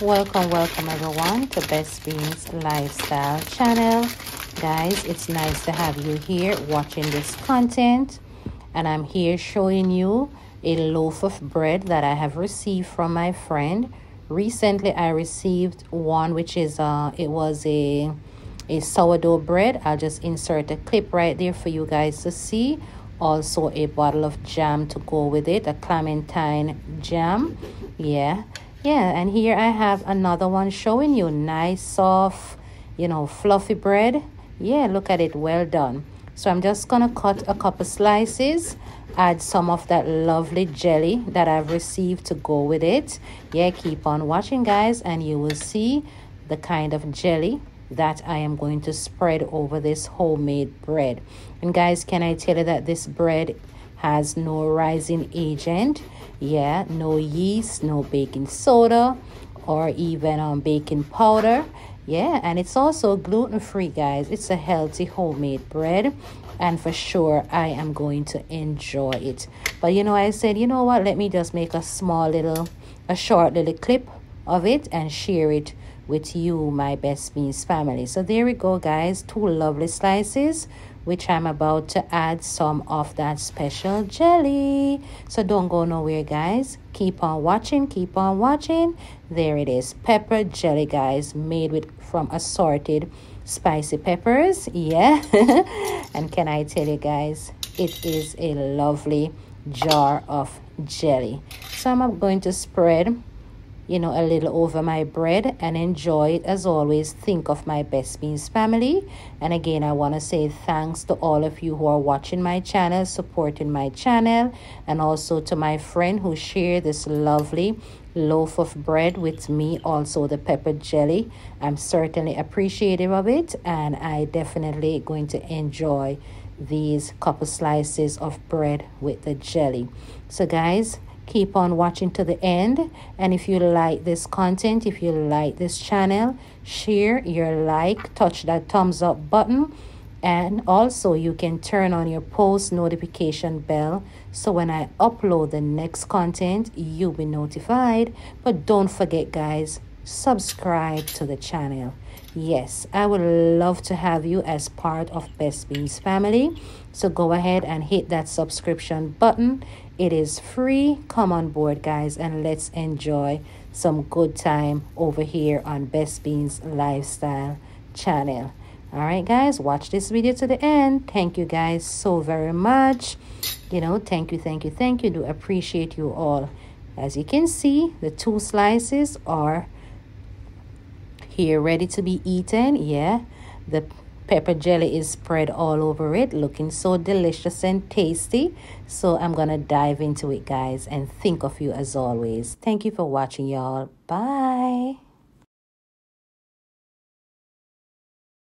welcome welcome everyone to Bess Beans lifestyle channel. Guys it's nice to have you here watching this content. And i'm here showing you a loaf of bread that i have received from my friend. Recently i received one which is uh it was a a sourdough bread. I'll just insert a clip right there for you guys to see. Also a bottle of jam to go with it a clementine jam. Yeah yeah and here i have another one showing you nice soft you know fluffy bread. Yeah look at it well done. So i'm just gonna cut a couple slices add some of that lovely jelly that i've received to go with it. Yeah keep on watching guys and you will see the kind of jelly that I am going to spread over this homemade bread. And guys, can I tell you that this bread has no rising agent? yeah no yeast no baking soda or even um, baking powder. Yeah and it's also gluten free guys. It's a healthy homemade bread and for sure i am going to enjoy it. But you know i said you know what? Let me just make a small little a short little clip of it and share it with you my Bess Beans family so there we go guys two lovely slices which I'm about to add some of that special jelly. So don't go nowhere, guys. Keep on watching, keep on watching. There it is, pepper jelly, guys, made with from assorted spicy peppers. Yeah. and can I tell you guys, it is a lovely jar of jelly. So I'm going to spread you know, a little over my bread and enjoy it. As always, think of my Bess Beans family. And again, I want to say thanks to all of you who are watching my channel, supporting my channel, and also to my friend who shared this lovely loaf of bread with me, also the pepper jelly. I'm certainly appreciative of it, and I definitely going to enjoy these couple slices of bread with the jelly. So guys, keep on watching to the end. And if you like this content if you like this channel share your like touch that thumbs up button. And also you can turn on your post notification bell. So when i upload the next content you'll be notified. But don't forget guys subscribe to the channel. Yes i would love to have you as part of Bess Beans family. So go ahead and hit that subscription button. It is free. Come on board guys and let's enjoy some good time over here on Bess Beans lifestyle channel. All right guys watch this video to the end. Thank you guys so very much. You know thank you thank you thank you. Do appreciate you all. As you can see the two slices are here ready to be eaten yeah? The pepper jelly is spread all over it looking so delicious and tasty. So i'm gonna dive into it guys and think of you as always. Thank you for watching y'all. Bye